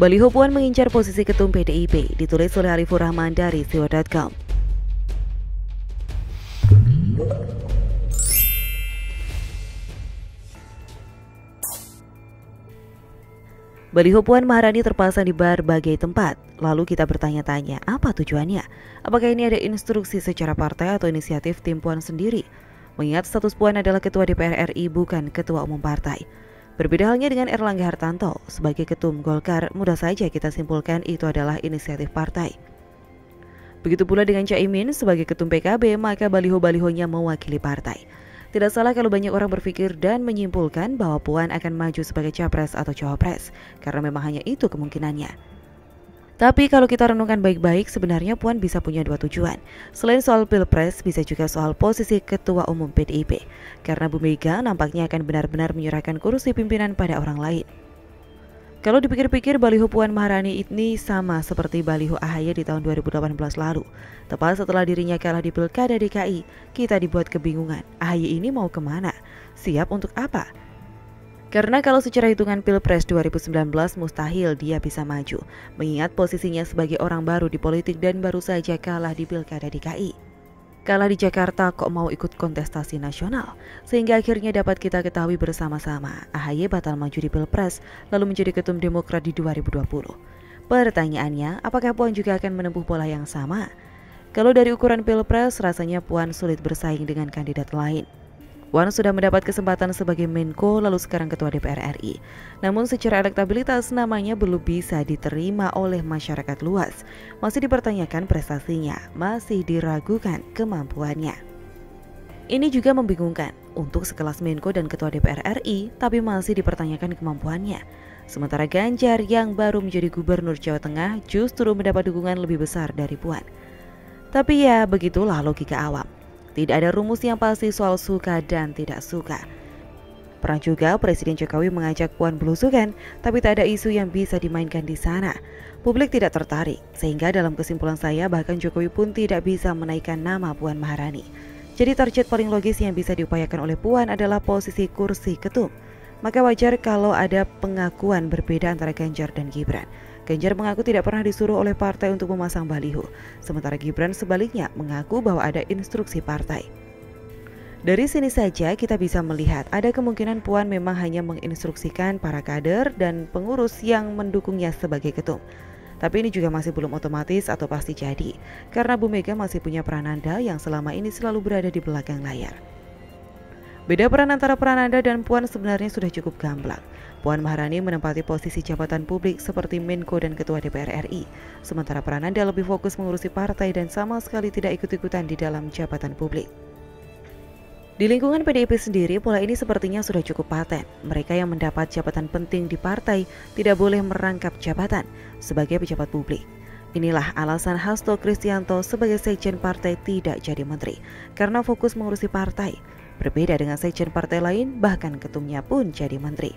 Baliho Puan mengincar posisi ketum PDIP, ditulis oleh Arifur Rahman dari siwa.com. Baliho Puan Maharani terpasang di berbagai tempat. Lalu kita bertanya-tanya, apa tujuannya? Apakah ini ada instruksi secara partai atau inisiatif tim Puan sendiri? Mengingat status Puan adalah Ketua DPR RI bukan Ketua Umum Partai. Berbeda halnya dengan Erlangga Hartanto, sebagai Ketum Golkar, mudah saja kita simpulkan itu adalah inisiatif partai. Begitu pula dengan Caimin sebagai Ketum PKB, maka baliho-balihonya mewakili partai. Tidak salah kalau banyak orang berpikir dan menyimpulkan bahwa Puan akan maju sebagai capres atau cawapres, karena memang hanya itu kemungkinannya. Tapi kalau kita renungkan baik-baik, sebenarnya Puan bisa punya dua tujuan. Selain soal pilpres, bisa juga soal posisi ketua umum PDIP. Karena Bu Mega nampaknya akan benar-benar menyerahkan kursi pimpinan pada orang lain. Kalau dipikir-pikir baliho Puan Maharani ini sama seperti baliho AHY di tahun 2018 lalu. Tepat setelah dirinya kalah di Pilkada DKI, kita dibuat kebingungan. AHY ini mau ke mana? Siap untuk apa? Karena kalau secara hitungan Pilpres 2019 mustahil dia bisa maju, mengingat posisinya sebagai orang baru di politik dan baru saja kalah di Pilkada DKI. Kalah di Jakarta kok mau ikut kontestasi nasional, sehingga akhirnya dapat kita ketahui bersama-sama AHY batal maju di Pilpres lalu menjadi ketum Demokrat di 2020. Pertanyaannya, apakah Puan juga akan menempuh pola yang sama? Kalau dari ukuran Pilpres, rasanya Puan sulit bersaing dengan kandidat lain. Wan sudah mendapat kesempatan sebagai Menko lalu sekarang Ketua DPR RI. Namun secara elektabilitas namanya belum bisa diterima oleh masyarakat luas. Masih dipertanyakan prestasinya, masih diragukan kemampuannya. Ini juga membingungkan untuk sekelas Menko dan Ketua DPR RI, tapi masih dipertanyakan kemampuannya. Sementara Ganjar yang baru menjadi Gubernur Jawa Tengah justru mendapat dukungan lebih besar dari Puan. Tapi ya begitulah logika awam. Tidak ada rumus yang pasti soal suka dan tidak suka. Pernah juga Presiden Jokowi mengajak Puan belusukan, tapi tak ada isu yang bisa dimainkan di sana. Publik tidak tertarik, sehingga dalam kesimpulan saya bahkan Jokowi pun tidak bisa menaikkan nama Puan Maharani. Jadi target paling logis yang bisa diupayakan oleh Puan adalah posisi kursi ketum. Maka wajar kalau ada pengakuan berbeda antara Ganjar dan Gibran. Ganjar mengaku tidak pernah disuruh oleh partai untuk memasang baliho, sementara Gibran sebaliknya mengaku bahwa ada instruksi partai. Dari sini saja kita bisa melihat ada kemungkinan Puan memang hanya menginstruksikan para kader dan pengurus yang mendukungnya sebagai ketum. Tapi ini juga masih belum otomatis atau pasti jadi, karena Bu Mega masih punya Prananda yang selama ini selalu berada di belakang layar. Beda peran antara Prananda dan Puan sebenarnya sudah cukup gamblang. Puan Maharani menempati posisi jabatan publik seperti Menko dan Ketua DPR RI, sementara Prananda lebih fokus mengurusi partai dan sama sekali tidak ikut-ikutan di dalam jabatan publik. Di lingkungan PDIP sendiri, pola ini sepertinya sudah cukup paten. Mereka yang mendapat jabatan penting di partai tidak boleh merangkap jabatan sebagai pejabat publik. Inilah alasan Hasto Kristianto sebagai sekjen partai tidak jadi menteri, karena fokus mengurusi partai. Berbeda dengan sekjen partai lain, bahkan ketumnya pun jadi menteri.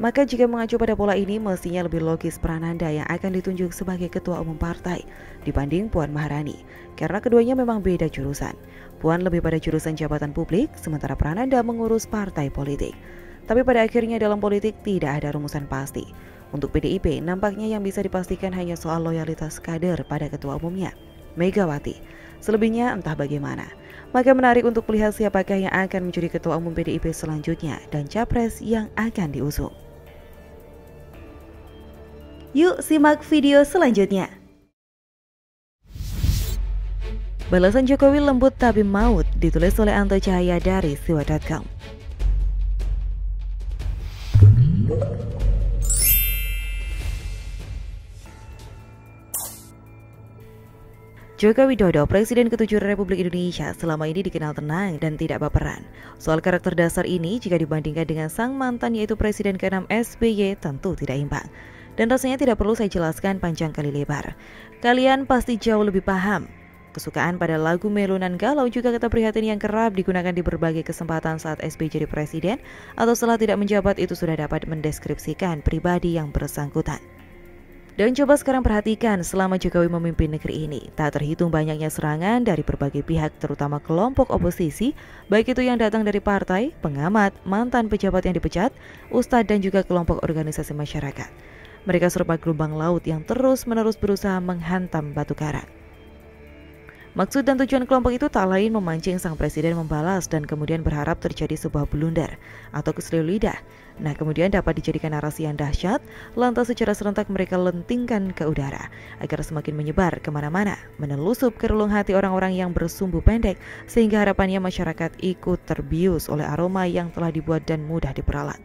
Maka jika mengacu pada pola ini, mestinya lebih logis Prananda yang akan ditunjuk sebagai ketua umum partai dibanding Puan Maharani, karena keduanya memang beda jurusan. Puan lebih pada jurusan jabatan publik, sementara Prananda mengurus partai politik. Tapi pada akhirnya dalam politik tidak ada rumusan pasti. Untuk PDIP, nampaknya yang bisa dipastikan hanya soal loyalitas kader pada ketua umumnya, Megawati. Selebihnya entah bagaimana. Maka menarik untuk melihat siapakah yang akan menjadi ketua umum PDIP selanjutnya dan capres yang akan diusung. Yuk simak video selanjutnya. Balasan Jokowi lembut tapi maut ditulis oleh Anto Cahaya dari siwa.com. Joko Widodo, Presiden ke-7 Republik Indonesia, selama ini dikenal tenang dan tidak baperan. Soal karakter dasar ini, jika dibandingkan dengan sang mantan yaitu Presiden ke-6 SBY, tentu tidak imbang. Dan rasanya tidak perlu saya jelaskan panjang kali lebar. Kalian pasti jauh lebih paham. Kesukaan pada lagu Melunan Galau juga kata prihatin yang kerap digunakan di berbagai kesempatan saat SBY jadi presiden atau setelah tidak menjabat itu sudah dapat mendeskripsikan pribadi yang bersangkutan. Dan coba sekarang perhatikan selama Jokowi memimpin negeri ini, tak terhitung banyaknya serangan dari berbagai pihak terutama kelompok oposisi, baik itu yang datang dari partai, pengamat, mantan pejabat yang dipecat, ustadz dan juga kelompok organisasi masyarakat. Mereka serupa gelombang laut yang terus-menerus berusaha menghantam batu karang. Maksud dan tujuan kelompok itu tak lain memancing sang presiden membalas dan kemudian berharap terjadi sebuah blunder atau keselio lidah. Nah kemudian dapat dijadikan narasi yang dahsyat, lantas secara serentak mereka lentingkan ke udara agar semakin menyebar ke mana-mana, menelusup ke relung hati orang-orang yang bersumbu pendek sehingga harapannya masyarakat ikut terbius oleh aroma yang telah dibuat dan mudah diperalat.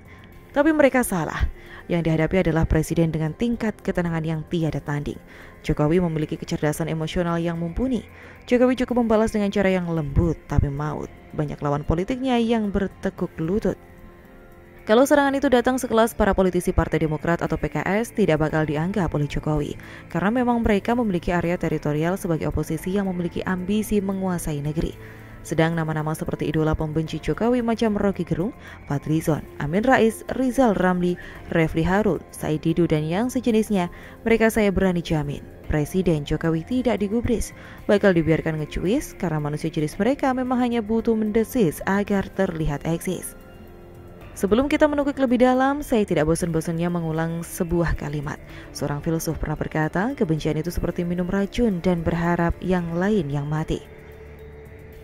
Tapi mereka salah. Yang dihadapi adalah presiden dengan tingkat ketenangan yang tiada tanding. Jokowi memiliki kecerdasan emosional yang mumpuni. Jokowi cukup membalas dengan cara yang lembut tapi maut. Banyak lawan politiknya yang bertekuk lutut. Kalau serangan itu datang sekelas para politisi Partai Demokrat atau PKS tidak bakal dianggap oleh Jokowi karena memang mereka memiliki area teritorial sebagai oposisi yang memiliki ambisi menguasai negeri. Sedang nama-nama seperti idola pembenci Jokowi macam Rocky Gerung, Fadlizon, Amin Rais, Rizal Ramli, Refli Harun, Said Didu dan yang sejenisnya, mereka saya berani jamin Presiden Jokowi tidak digubris, bakal dibiarkan ngecuis karena manusia jenis mereka memang hanya butuh mendesis agar terlihat eksis. Sebelum kita menukik lebih dalam, saya tidak bosan-bosannya mengulang sebuah kalimat. Seorang filsuf pernah berkata, kebencian itu seperti minum racun dan berharap yang lain yang mati.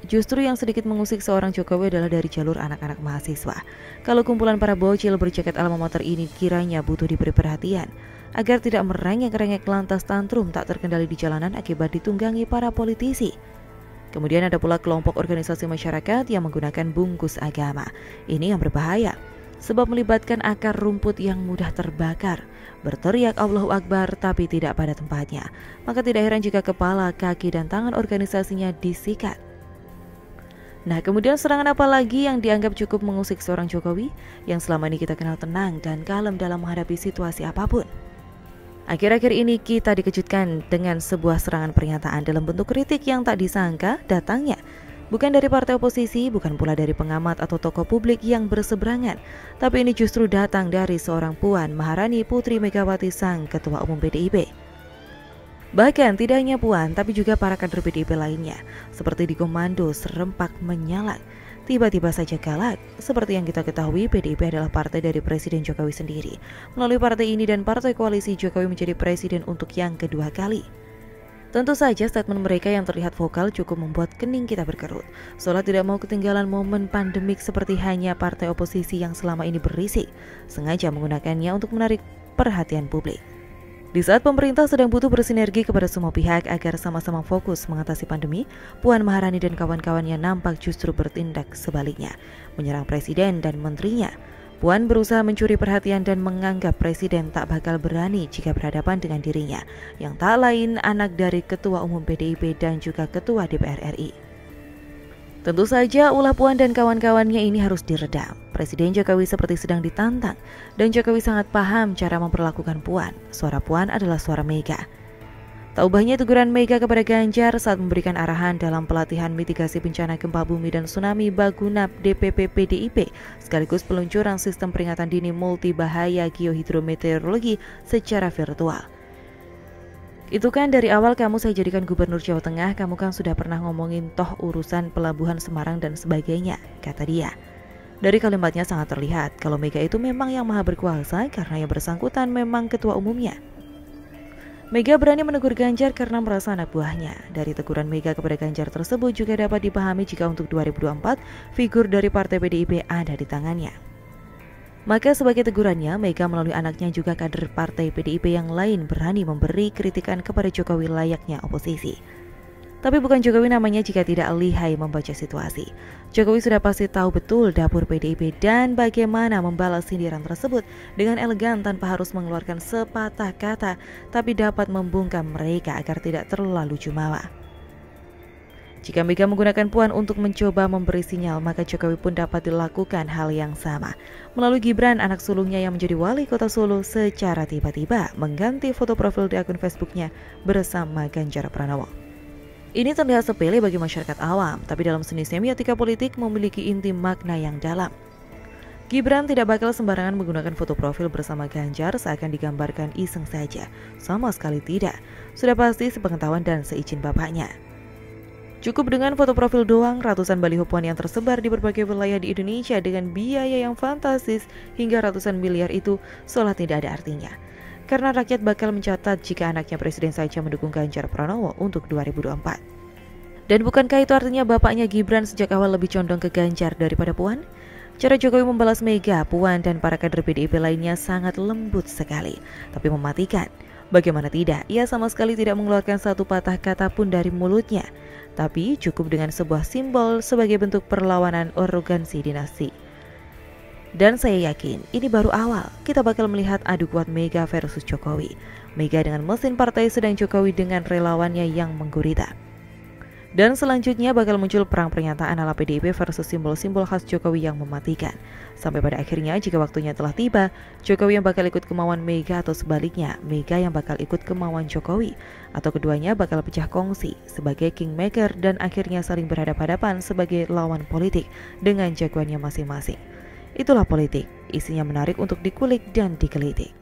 Justru yang sedikit mengusik seorang Jokowi adalah dari jalur anak-anak mahasiswa. Kalau kumpulan para bocil berjaket alma mater ini kiranya butuh diberi perhatian, agar tidak merengek-rengek lantas tantrum tak terkendali di jalanan akibat ditunggangi para politisi. Kemudian ada pula kelompok organisasi masyarakat yang menggunakan bungkus agama. Ini yang berbahaya, sebab melibatkan akar rumput yang mudah terbakar. Berteriak Allahu Akbar tapi tidak pada tempatnya. Maka tidak heran jika kepala, kaki, dan tangan organisasinya disikat. Nah, kemudian serangan apa lagi yang dianggap cukup mengusik seorang Jokowi yang selama ini kita kenal tenang dan kalem dalam menghadapi situasi apa pun? Akhir-akhir ini kita dikejutkan dengan sebuah serangan pernyataan dalam bentuk kritik yang tak disangka datangnya bukan dari partai oposisi, bukan pula dari pengamat atau tokoh publik yang berseberangan, tapi ini justru datang dari seorang Puan Maharani Putri Megawati Sang Ketua Umum PDIP. Bahkan tidak hanya Puan, tapi juga para kader PDIP lainnya, seperti di komando serempak menyala. Tiba-tiba saja galak, seperti yang kita ketahui PDIP adalah partai dari Presiden Jokowi sendiri. Melalui partai ini dan partai koalisi Jokowi menjadi presiden untuk yang kedua kali. Tentu saja statement mereka yang terlihat vokal cukup membuat kening kita berkerut. Seolah tidak mau ketinggalan momen pandemik seperti hanya partai oposisi yang selama ini berisik, sengaja menggunakannya untuk menarik perhatian publik. Di saat pemerintah sedang butuh bersinergi kepada semua pihak agar sama-sama fokus mengatasi pandemi, Puan Maharani dan kawan-kawannya nampak justru bertindak sebaliknya, menyerang presiden dan menterinya. Puan berusaha mencuri perhatian dan menganggap presiden tak bakal berani jika berhadapan dengan dirinya, yang tak lain anak dari Ketua Umum PDIP dan juga Ketua DPR RI. Tentu saja ulah Puan dan kawan-kawannya ini harus diredam. Presiden Jokowi seperti sedang ditantang dan Jokowi sangat paham cara memperlakukan Puan. Suara Puan adalah suara Mega. Tak ubahnya teguran Mega kepada Ganjar saat memberikan arahan dalam pelatihan mitigasi bencana gempa bumi dan tsunami Bagunap DPP PDIP sekaligus peluncuran sistem peringatan dini multi bahaya geohidrometeorologi secara virtual. Itu kan dari awal kamu saya jadikan gubernur Jawa Tengah, kamu kan sudah pernah ngomongin toh urusan pelabuhan Semarang dan sebagainya, kata dia. Dari kalimatnya sangat terlihat kalau Mega itu memang yang maha berkuasa karena yang bersangkutan memang ketua umumnya. Mega berani menegur Ganjar karena merasa anak buahnya. Dari teguran Mega kepada Ganjar tersebut juga dapat dipahami jika untuk 2024 figur dari Partai PDIP ada di tangannya. Maka sebagai tegurannya, Mega melalui anaknya juga kader partai PDIP yang lain berani memberi kritikan kepada Jokowi layaknya oposisi. Tapi bukan Jokowi namanya jika tidak lihai membaca situasi. Jokowi sudah pasti tahu betul dapur PDIP dan bagaimana membalas sindiran tersebut dengan elegan tanpa harus mengeluarkan sepatah kata, tapi dapat membungkam mereka agar tidak terlalu jumawa. Jika Mega menggunakan Puan untuk mencoba memberi sinyal, maka Jokowi pun dapat dilakukan hal yang sama. Melalui Gibran, anak sulungnya yang menjadi wali kota Solo secara tiba-tiba mengganti foto profil di akun Facebooknya bersama Ganjar Pranowo. Ini terlihat sepele bagi masyarakat awam, tapi dalam seni semiotika politik memiliki inti makna yang dalam. Gibran tidak bakal sembarangan menggunakan foto profil bersama Ganjar seakan digambarkan iseng saja. Sama sekali tidak. Sudah pasti sepengetahuan dan seizin bapaknya. Cukup dengan foto profil doang, ratusan baliho puan yang tersebar di berbagai wilayah di Indonesia dengan biaya yang fantastis hingga ratusan miliar itu seolah tidak ada artinya. Karena rakyat bakal mencatat jika anaknya presiden saja mendukung Ganjar Pranowo untuk 2024. Dan bukankah itu artinya bapaknya Gibran sejak awal lebih condong ke Ganjar daripada Puan? Cara Jokowi membalas Mega, Puan, dan para kader PDIP lainnya sangat lembut sekali, tapi mematikan. Bagaimana tidak, ia sama sekali tidak mengeluarkan satu patah kata pun dari mulutnya, tapi cukup dengan sebuah simbol sebagai bentuk perlawanan arogansi dinasti. Dan saya yakin ini baru awal, kita bakal melihat adu kuat Mega versus Jokowi. Mega dengan mesin partai sedang Jokowi dengan relawannya yang menggurita. Dan selanjutnya bakal muncul perang pernyataan ala PDIP versus simbol-simbol khas Jokowi yang mematikan. Sampai pada akhirnya jika waktunya telah tiba, Jokowi yang bakal ikut kemauan Mega atau sebaliknya, Mega yang bakal ikut kemauan Jokowi. Atau keduanya bakal pecah kongsi sebagai kingmaker dan akhirnya saling berhadapan-hadapan sebagai lawan politik dengan jagoannya masing-masing. Itulah politik, isinya menarik untuk dikulik dan digelitik.